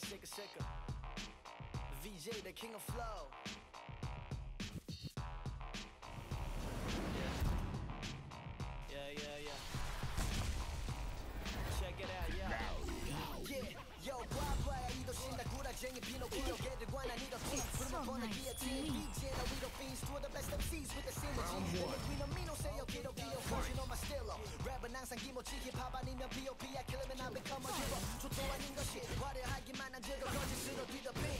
ain't sicker, sicker. VJ, the king of flow. Yeah, yeah, yeah. yeah. Check it out, yeah. Yeah. Yo, guapa, I need a shin, the gura, jenny, pino, kino, get the guana, need a feet. Put him up on the guillotine, BJ, the weed of fiends, two of the best MCs with the same 항상 기모치 힙합 아니면 him and I become a hero 아닌 것이 화려하기만 한 제도 거짓으로 뒤덮인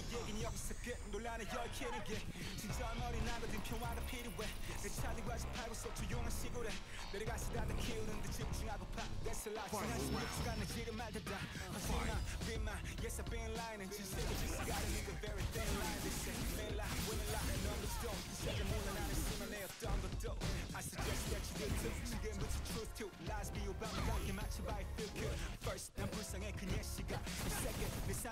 나의 얘긴 여기서 끝. 논란의 열키는 게 진짜 어린 나거든 평화가 필요해. 내 차들 과지 팔고 속 조용한 시골에 내려가서 다들 키우는데 집중하고파. That's a lot. 지난 16시간 내 지금 말대다. 하지마, be my, yes I've been lying. 진실을 지시가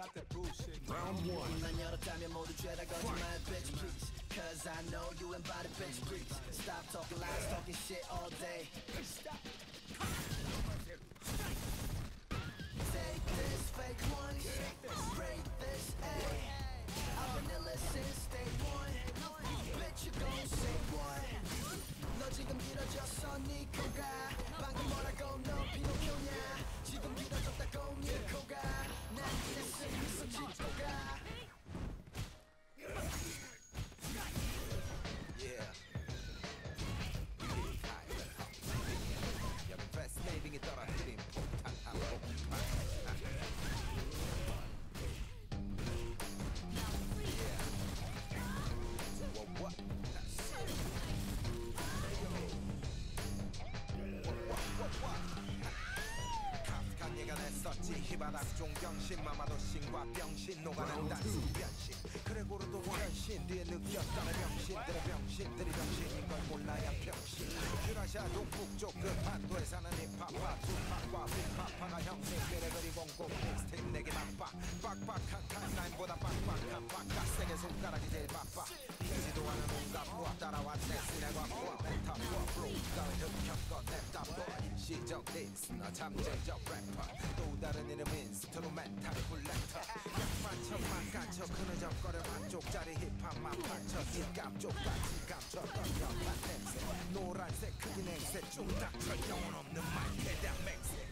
Stop that bullshit Round one. 문 열었다면 모두 죄다 거짓말 bitch please Cause I know you ain't body bitch please Stop talking lies talking shit all day Take this fake one Break 냈었지 히바락 종병신 마마도 신과 병신 녹아낸 단순 변신 그래 고르도 원신 뒤에 느꼈다는 병신들의 병신들이 병신인 걸 몰라야 병신 유라시아 동북 쪽 그 판도에 사는 힙합과 투팍과 빅파파가 형님들의 그리 공공 믹스테이프 내게 바빠 빡빡한 타임라인보다 빡빡한 바깥세계 손가락이 제일 바빠 되지도 않은 온갖 무엇 따라왔네 시내과 무엇 멘탈과 플 시적 리스너 잠재적 래퍼 또 다른 이름 인 스트루멘탈 굴레터 약만 천만 깐쳐 그느적거려 한쪽짜리 힙합만 판쳐. 뒷감쪽까지 감췄던 연한 냄새. 노란색 크기 냉새 쭉 닥쳐 영혼 없는 마이크 대한 맹세